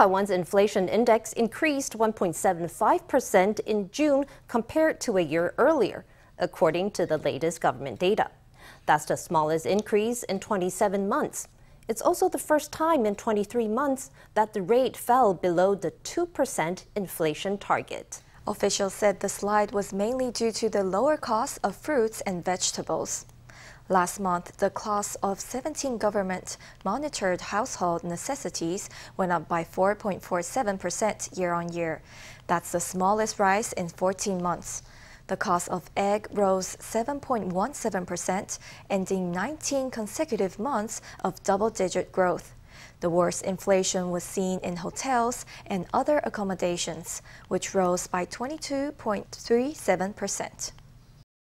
Taiwan's inflation index increased 1.75% in June compared to a year earlier, according to the latest government data. That's the smallest increase in 27 months. It's also the first time in 23 months that the rate fell below the 2% inflation target. Officials said the slide was mainly due to the lower cost of fruits and vegetables. Last month, the cost of 17 government monitored household necessities went up by 4.47% year on year. That's the smallest rise in 14 months. The cost of egg rose 7.17%, ending 19 consecutive months of double digit growth. The worst inflation was seen in hotels and other accommodations, which rose by 22.37%.